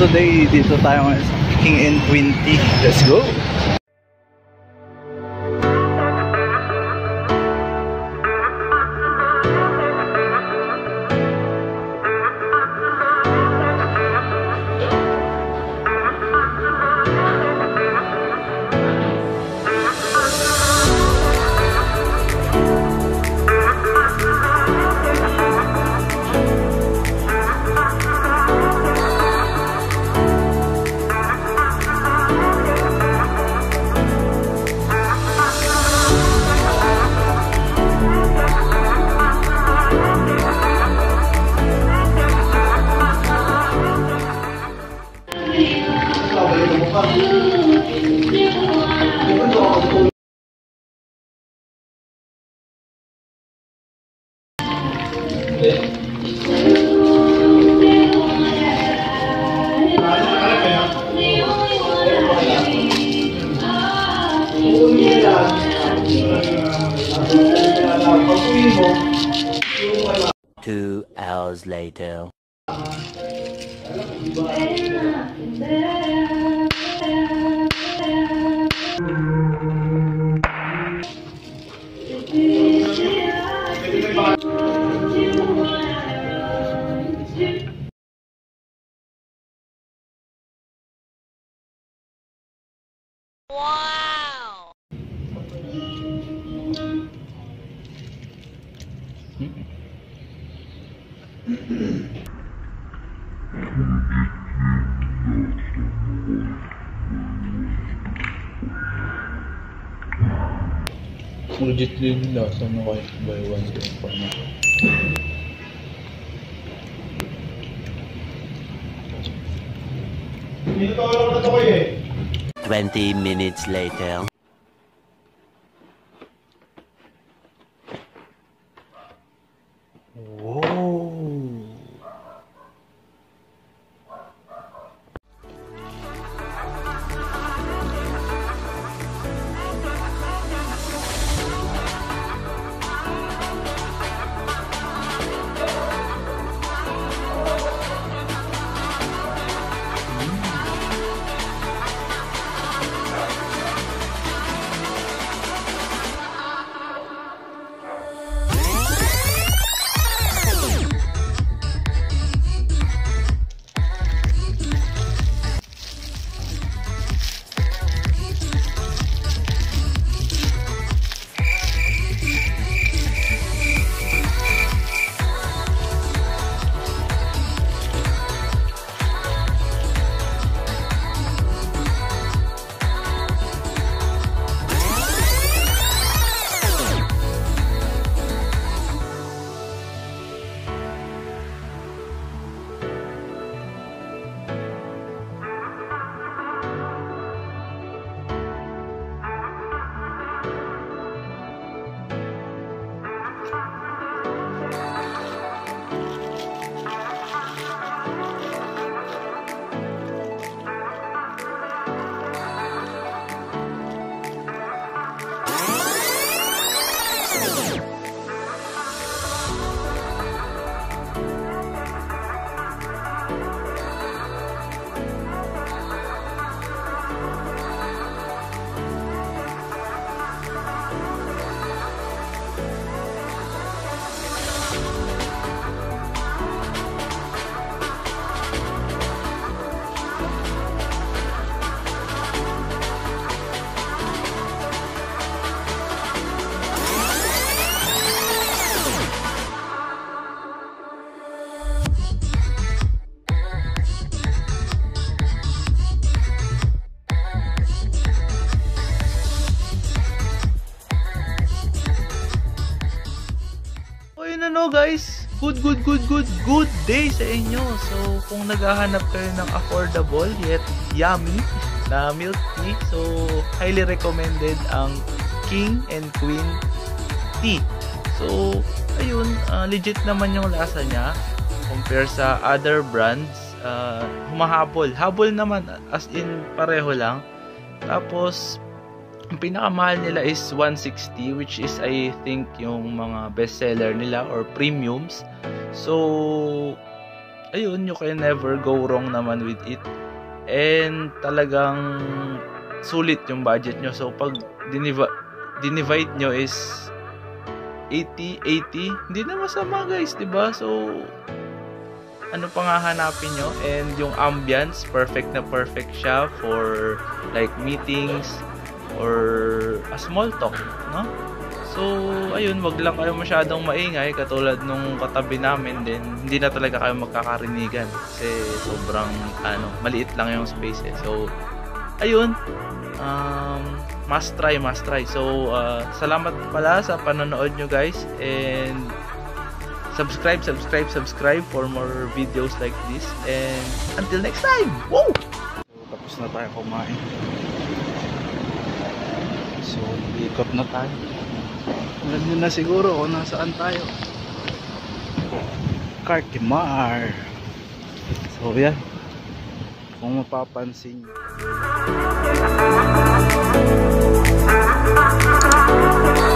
today, dito tayo ngayon sa King and Queen Tea. Let's go! Two hours later. Legit din nila sa mga kahit buy one get one na. Twenty minutes later. O yun na no guys, good good good good good day sa inyo. So kung naghahanap kayo ng affordable yet yummy na milk tea, so highly recommended ang King and Queen tea. So ayun, ah, legit naman yung lasa niya compare sa other brands. ah, humahabol. Habol naman as in pareho lang. Tapos ang pinakamahal nila is 160 which is I think yung mga bestseller nila or premiums. So ayun, you can never go wrong naman with it. And talagang sulit yung budget nyo. So, pag diniva- dinivide nyo is 80, 80, hindi na masama guys, 'di ba So, ano pang hahanapin nyo? And yung ambience, perfect na perfect siya for like meetings or a small talk, no? So, ayun, wag lang kayo masyadong maingay katulad nung katabi namin din. Hindi na talaga kayo magkakarinigan kasi sobrang ano, maliit lang yung space eh. So, ayun, um, must try, must try. So, uh, salamat pala sa panonood nyo guys and subscribe, subscribe, subscribe for more videos like this and until next time! Woo! Tapos na tayo kumain. So, ikot na tayo. Alam nyo na siguro kung nasaan tayo. Cartimar. So, yan. Kung mapapansin nyo.